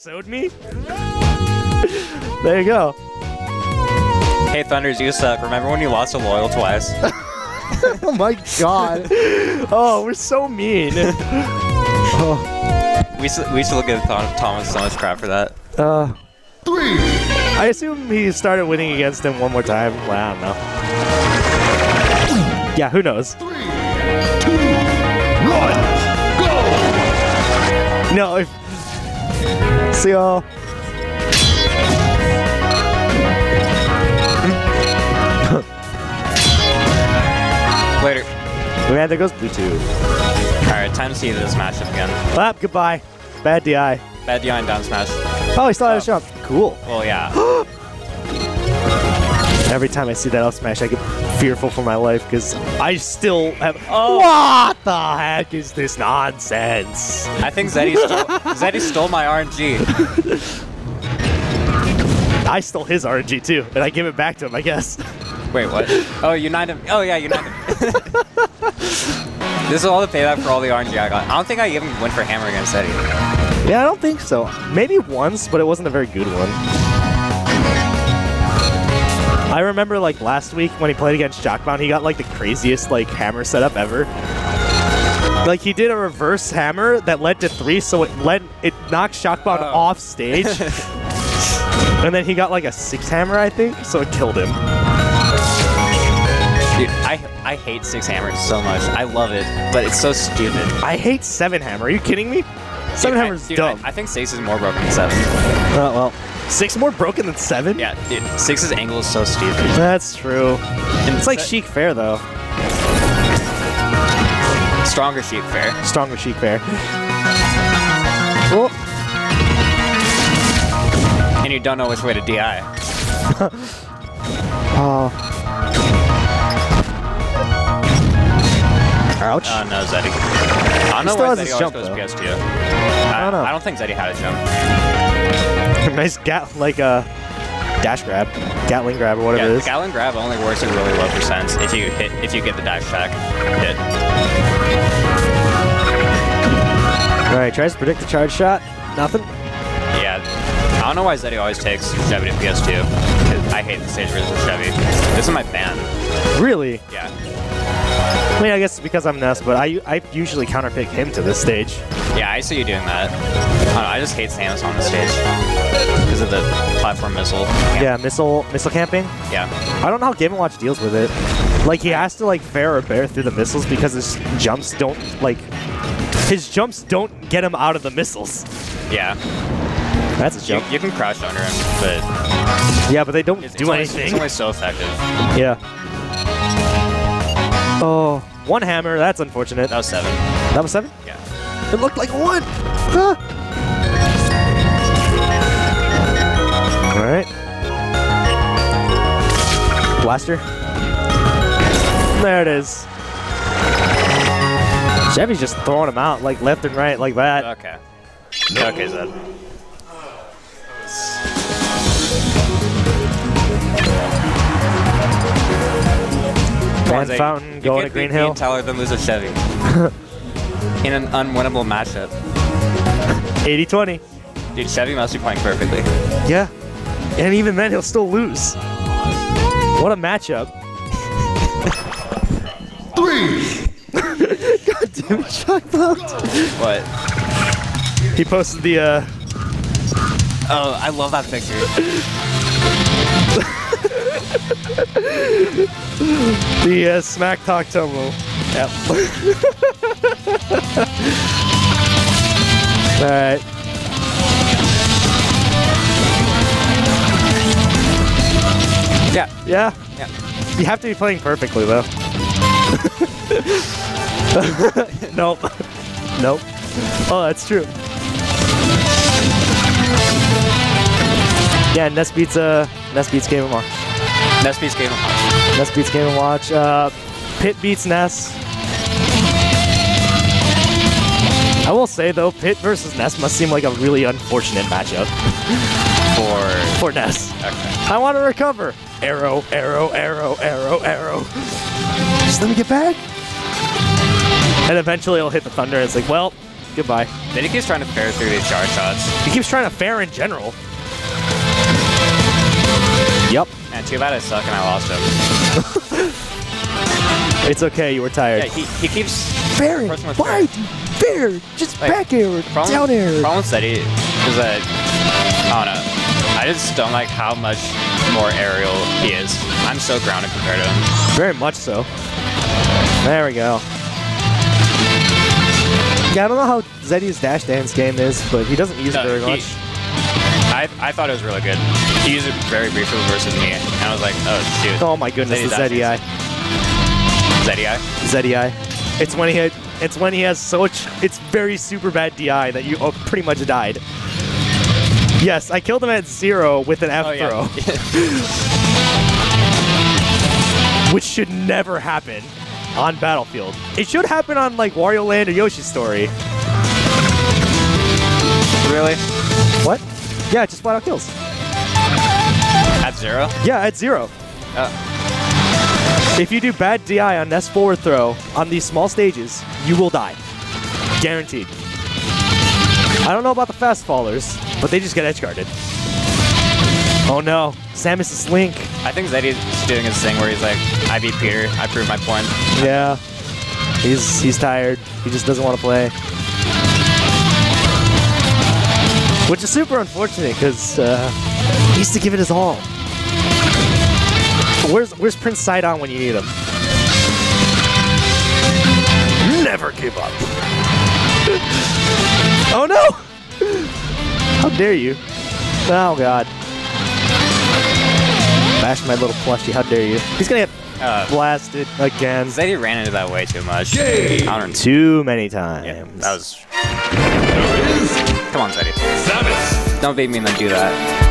Sewed me? there you go. Hey, Thunders, you suck. Remember when you lost to Loyal twice? oh my god. oh, we're so mean. oh, we, still, we still give Thom- Thomas so much crap for that. uh, Three. I assume he started winning against him one more time. Well, I don't know. Yeah, who knows? Three, two, one, go! No, if. See y'all. Later. Man, there goes Bluetooth. Alright, time to see this matchup again. Clap, goodbye. Bad DI. Bad DI and down smash. Oh, he still had a shot. Cool. Well, yeah. Every time I see that up smash, I get fearful for my life because I still have. Oh. What the heck is this nonsense? I think Zeddy stole, Zeddy stole my RNG. I stole his RNG too, and I give it back to him, I guess. Wait, what? Oh, unite him. Oh, yeah, unite him. this is all the payback for all the RNG I got. I don't think I even went for hammer against Zeddy. Yeah, I don't think so. Maybe once, but it wasn't a very good one. I remember like last week when he played against Jockbound, he got like the craziest like hammer setup ever. Like he did a reverse hammer that led to three, so it led it knocked Shockbound Oh. off stage. and then he got like a six hammer, I think, so it killed him. Dude, I, I hate six hammers so much. I love it, but it's so stupid. I hate seven hammer. Are you kidding me? Seven Dude, I- hammer's dude, dumb. I, I think six is more broken than seven. Oh well, six more broken than seven. Yeah, dude, six's angle is so stupid. That's true. And It's like se- Chic Fair though. stronger sheep fair. Stronger Chic Fair. Oh, And you don't know which way to DI. oh. Ouch. Oh no, Zeddy. I don't know why Zeddy jump, goes though. PS2. I, don't know. I don't think Zeddy had a jump. nice gat like a dash grab, Gatling grab or whatever Yeah, it is. Grab only works at really low percents if you hit if you get the dash attack hit. All right, tries to predict the charge shot. Nothing. Yeah. I don't know why Zeddy always takes Chevy to PS2. I hate the stage versus Chevy. This is my ban. Really? Yeah. I mean, I guess it's because I'm Ness, but I I usually counterpick him to this stage. Yeah, I see you doing that. I know, I just hate Samus on the stage. Because of the platform missile. Yeah, missile missile camping. Yeah. I don't know how Game & Watch deals with it. Like he has to like fair or bear through the missiles because his jumps don't like his jumps don't get him out of the missiles. Yeah. That's a You, you can crouch under him, but Yeah, but they don't it's, do it's only, anything. it's only so effective. Yeah. Oh, one hammer. That's unfortunate. That was seven. That was seven. Yeah. It looked like one. Ah. All right. Blaster. There it is. Chevy's just throwing them out like left and right like that. Okay. Okay, Zed. Man Zed. Fountain You going can't to Green beat me Hill. and Tyler then lose a Chevy. In an unwinnable matchup. 80-20. Dude, Chevy must be playing perfectly. Yeah. And even then, he'll still lose. What a matchup. Three. God damn it, Shock Bound. What? He posted the, uh, Oh, I love that picture. The uh, Smack Talk Tomo. Yep. Alright. Yeah. Yeah. Yeah. You have to be playing perfectly, though. nope. nope. Oh, that's true. Yeah, Ness beats uh Ness beats Game and Watch. Next piece game. Ness beats Game and Watch. Uh, Pit beats Ness. I will say though, Pit versus Ness must seem like a really unfortunate matchup For. for Ness. Okay. I want to recover. Arrow, arrow, arrow, arrow, arrow. Just let me get back. And eventually it'll hit the thunder. And it's like, well, goodbye. Then he keeps trying to fair through these charge shots. He keeps trying to fair in general. Yep. And too bad I suck and I lost him. It's okay, you were tired. Yeah, he, he keeps was why? fair. Fair, just Like, back air, problem, down air. problem with Zeddy is that I don't know. I just don't like how much more aerial he is. I'm so grounded compared to him. Very much so. There we go. Yeah, I don't know how Zeddy's dash dance game is, but he doesn't use No, it very he- much. I, I thought it was really good. He used it very briefly versus me, and I was like, oh shoot. Oh my goodness, the dash Zeddy eye. dance. Eye. Zeddy eye. It's when he had, it's when he has such, it's very super bad DI that you oh, pretty much died. Yes, I killed him at zero with an F Oh throw, yeah. which should never happen on Battlefield. It should happen on like Wario Land or Yoshi Story. really? What? Yeah, just flat out kills. At zero? Yeah, at zero. Uh, If you do bad DI on S forward throw on these small stages, you will die. Guaranteed. I don't know about the fast fallers, but they just get edge guarded. Oh no, Samus is Link. I think Zeddy's doing his thing where he's like, I beat Peter, I proved my point. Yeah. He's he's tired. He just doesn't want to play. Which is super unfortunate because uh, he used to give it his all. Where's Where's Prince Sidon when you need him? Never give up. oh no! How dare you? Oh god. Bash my little plushie. How dare you? He's gonna get Uh, blasted again. Zeddy ran into that way too much. Counter- Too many times. Yeah, that was. Come on, Zeddy. Don't beat me and then do that.